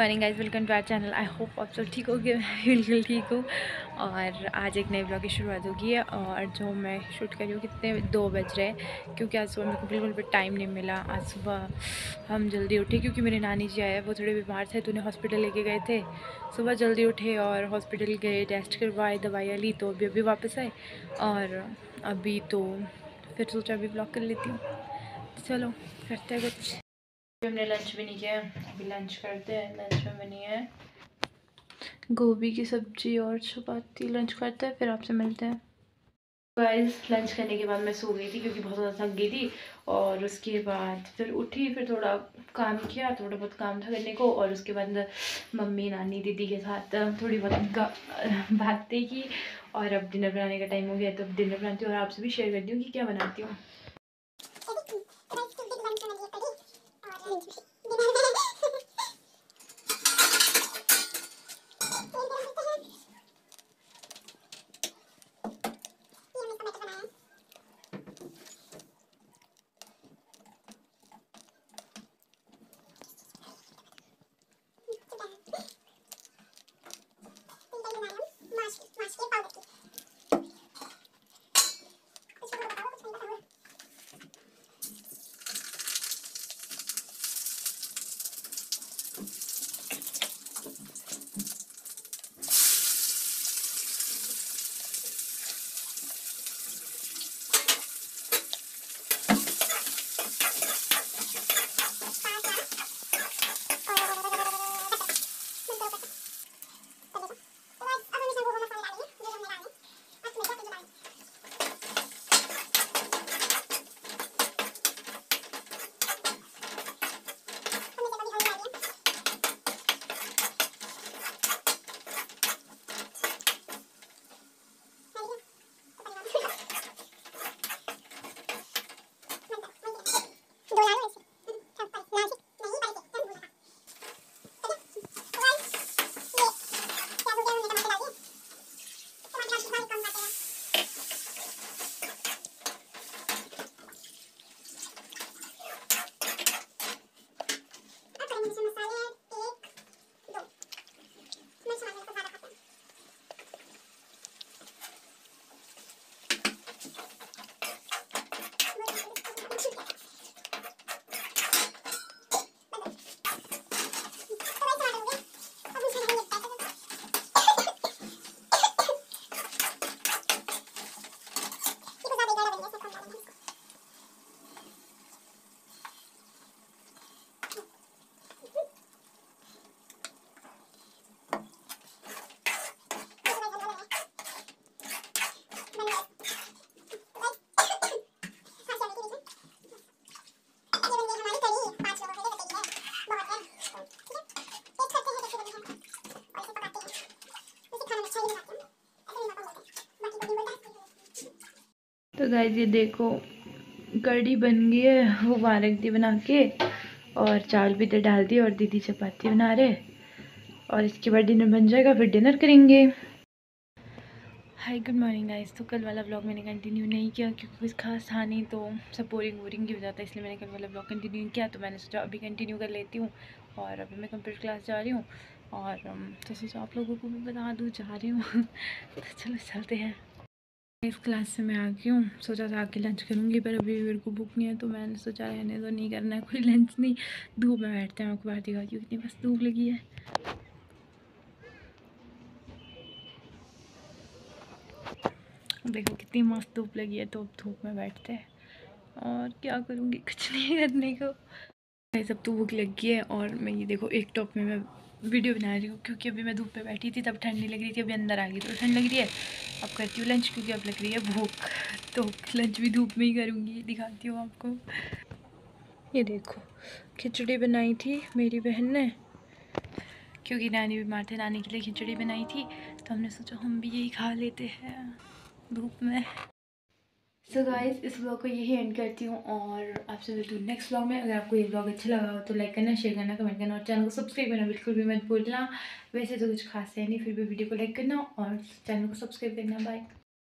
Morning guys welcome to our channel I hope आप सब ठीक हो गए बिल्कुल ठीक हूँ। और आज एक नए ब्लॉग की शुरुआत होगी। है और जो मैं शूट कर रही हूँ, कितने दो बज रहे हैं, क्योंकि आज सुबह मेरे को बिल्कुल भी टाइम नहीं मिला। आज सुबह हम जल्दी उठे, क्योंकि मेरे नानी जी आए, वो थोड़े बीमार थे तो उन्हें हॉस्पिटल लेके गए थे। सुबह जल्दी उठे और हॉस्पिटल गए टेस्ट करवाए, दवाइयाँ ली तो अभी अभी वापस आए। और अभी तो फिर सोचा अभी ब्लॉग कर लेती हूँ। चलो, करते हैं कुछ। हमने लंच भी नहीं किया अभी लंच करते हैं लंच में बनी है गोभी की सब्ज़ी और चपाती लंच करते हैं फिर आपसे मिलते हैं गाइस लंच करने के बाद मैं सो गई थी क्योंकि बहुत ज़्यादा थक गई थी और उसके बाद फिर उठी फिर थोड़ा काम किया थोड़ा बहुत काम था करने को और उसके बाद मम्मी नानी दीदी के साथ थोड़ी बहुत बातें की और अब डिनर बनाने का टाइम हो गया तो अब डिनर बनाती हूँ और आपसे भी शेयर करती हूँ कि क्या बनाती हूँ 有 点 तो गाइज़ ये देखो कड़ी बन गई है, वो वहाँ दी बना के, और चावल भी तो डाल दिए, और दीदी चपाती बना रहे और इसके बाद डिनर बन जाएगा, फिर डिनर करेंगे। हाय गुड मॉर्निंग गाइस तो कल वाला ब्लॉग मैंने कंटिन्यू नहीं किया, क्योंकि कुछ खास था नहीं तो सब बोरिंग बोरिंग की हो जाता है, इसलिए मैंने कल वाला ब्लॉग कंटिन्यू किया। तो मैंने सोचा अभी कंटिन्यू कर लेती हूँ, और अभी मैं कंप्यूटर क्लास जा रही हूँ, और तो सोचा आप लोगों को भी बता दूँ, जा रही हूँ। तो चलो चलते हैं। इस क्लास से मैं आ गई हूँ। सोचा था आके लंच करूँगी, पर अभी मेरे को भूख नहीं है तो मैंने सोचा रहने तो नहीं करना है कोई लंच नहीं। धूप में बैठते हैं आपको बाहर दिखाती हूँ कितनी बस धूप लगी है। देखो कितनी मस्त धूप लगी है तो अब धूप में बैठते हैं। और क्या करूँगी? कुछ नहीं करने को। सब तो भूख लगी है और मैं ये देखो, एक टॉप में मैं वीडियो बना रही हूँ क्योंकि अभी मैं धूप पे बैठी थी, तब ठंड नहीं लग रही थी, अभी अंदर आ गई तो ठंड लग रही है। अब करती हूँ लंच क्योंकि अब लग रही है भूख तो लंच भी धूप में ही करूँगी, दिखाती हूँ आपको। ये देखो, खिचड़ी बनाई थी मेरी बहन ने, क्योंकि नानी बीमार थे, नानी के लिए खिचड़ी बनाई थी तो हमने सोचा हम भी यही खा लेते हैं धूप में। सो so इस ब्लॉग को यही एंड करती हूँ और आपसे मिलती हूँ नेक्स्ट ब्लॉग में अगर आपको ये ब्लॉग अच्छा लगा हो तो लाइक करना शेयर करना कमेंट करना और चैनल को सब्सक्राइब करना बिल्कुल भी मत भूलना। वैसे तो कुछ खास है नहीं, फिर भी वीडियो को लाइक करना और चैनल को सब्सक्राइब करना। बाय